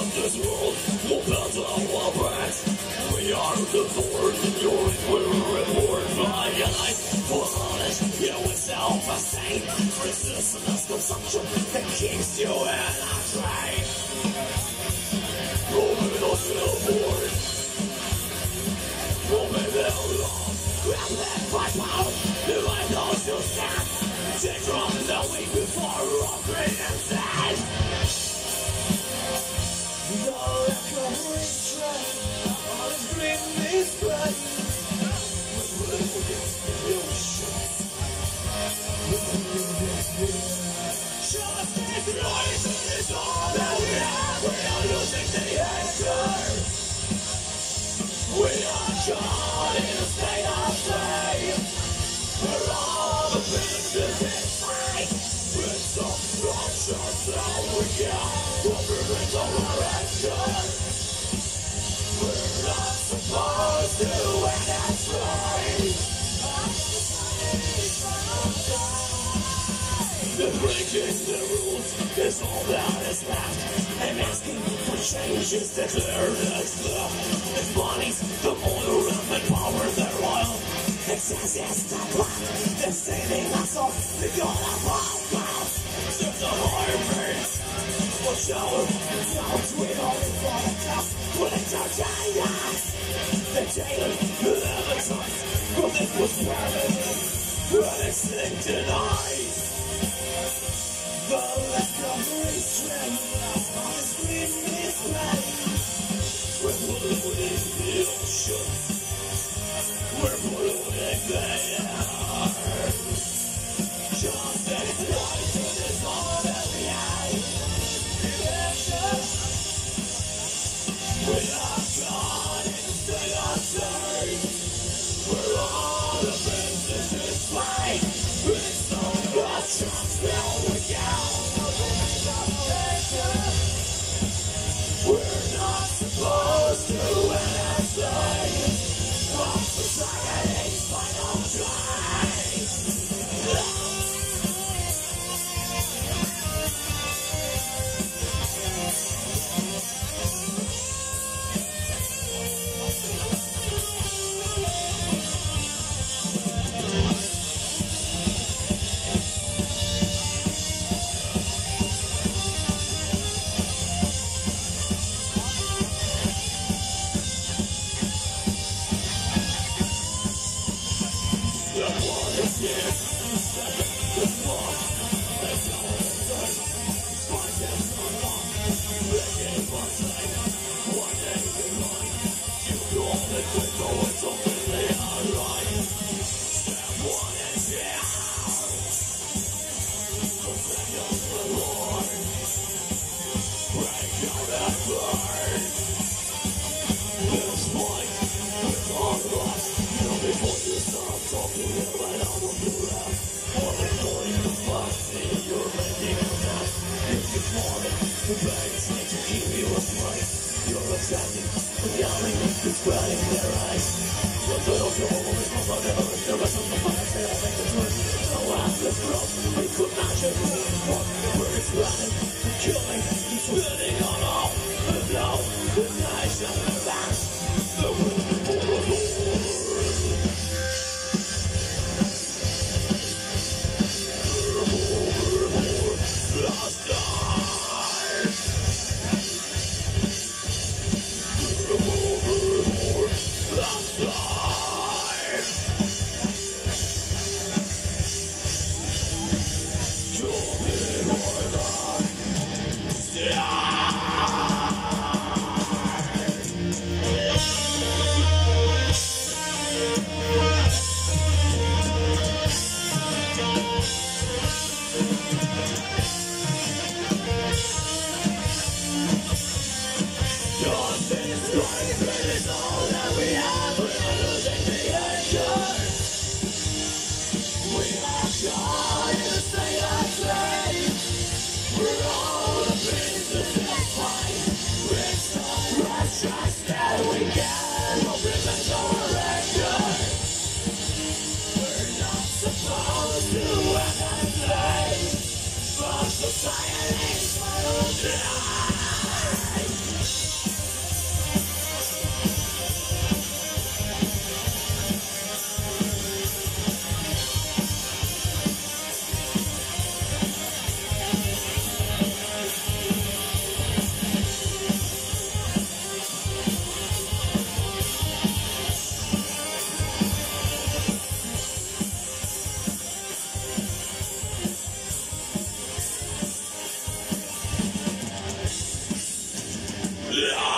of this world will melt our brains. We are the force, your we're eyes. For you without a saint. Resistance, consumption, that keeps you in a train. Roman, Just as noise The breaking the rules is all that is left. And asking for change is the clear next step. It's money's the oil and the power their oil. Excess is the blood. They're saving us all. They're gonna fall out. Took the hard breaks. Watch out. Don't we only fall down. When it's our chaos. The jailer never trust. But this was permanent. But it's denied. Oceans. Quick, though it's completely the banks to keep you afraid. You're attacking, yelling, and spreading their eyes. But they don't know what is my brother, the rest of the fire, say I make the truth. So after growth, we could move on. We're spreading, killing, spitting on down!